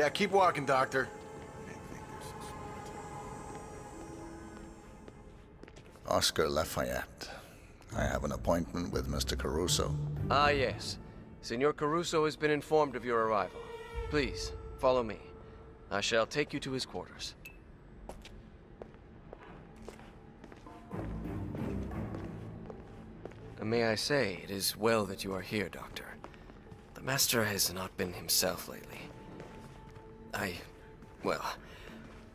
Yeah, keep walking, Doctor. Oscar Lafayette. I have an appointment with Mr. Caruso. Ah, yes. Senor Caruso has been informed of your arrival. Please, follow me. I shall take you to his quarters. May I say, it is well that you are here, Doctor. The Master has not been himself lately. I... well...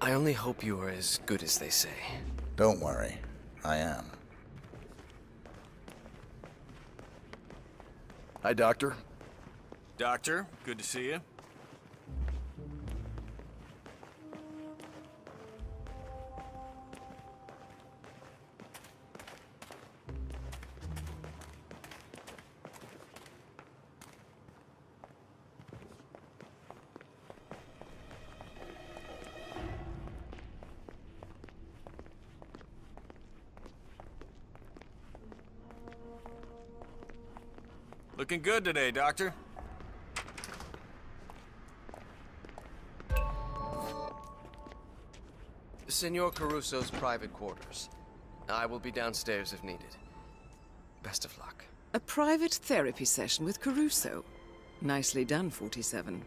I only hope you are as good as they say. Don't worry. I am. Hi, Doctor. Doctor, good to see you. Looking good today, Doctor. Senor Caruso's private quarters. I will be downstairs if needed. Best of luck. A private therapy session with Caruso. Nicely done, 47.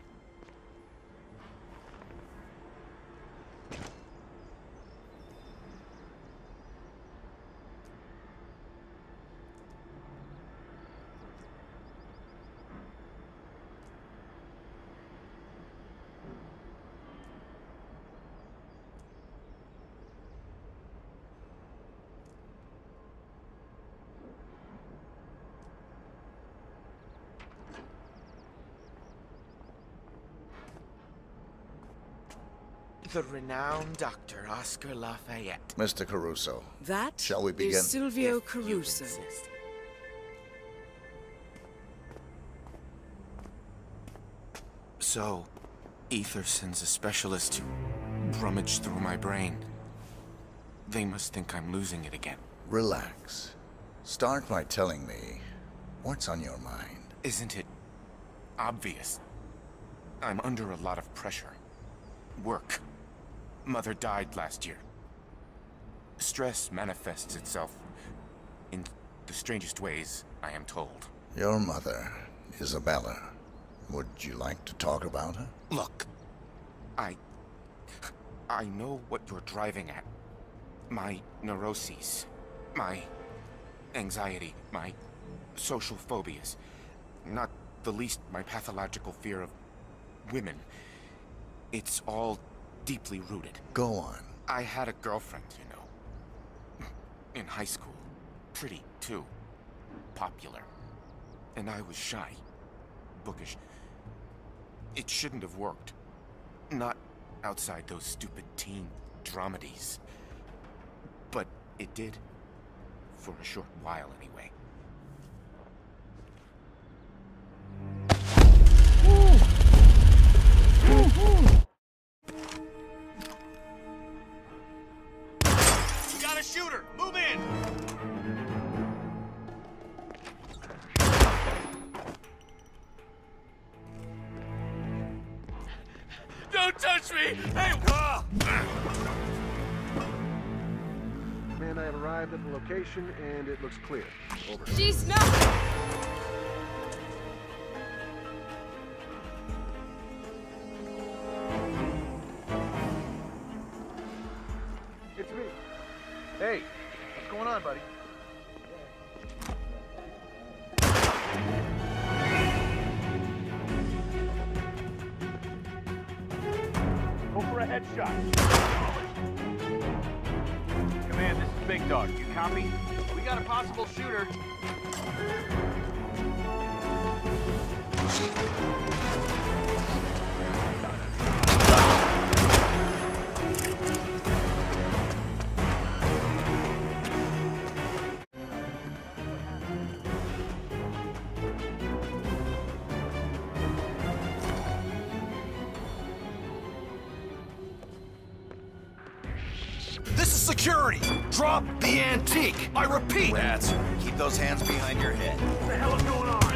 The renowned Dr. Oscar Lafayette. Mr. Caruso. That Shall we begin? is Silvio If Caruso. So, Ether sends a specialist to rummage through my brain. They must think I'm losing it again. Relax. Start by telling me what's on your mind. Isn't it obvious? I'm under a lot of pressure. Work. Mother died last year. Stress manifests itself in the strangest ways, I am told. Your mother, Isabella. Would you like to talk about her? Look, I... I know what you're driving at. My neuroses, my anxiety, my social phobias. Not the least my pathological fear of women. It's all deeply rooted. Go on. I had a girlfriend, you know. In high school. Pretty, too. Popular. And I was shy. Bookish. It shouldn't have worked. Not outside those stupid teen dramedies. But it did. For a short while, anyway. Don't touch me! Hey! ah! Man, I have arrived at the location, and it looks clear. Over. She's not. It's me. Hey, what's going on, buddy? Headshot. Command, this is Big Dog. You copy? We got a possible shooter. Security! Drop the antique! I repeat! Rats, keep those hands behind your head. What the hell is going on?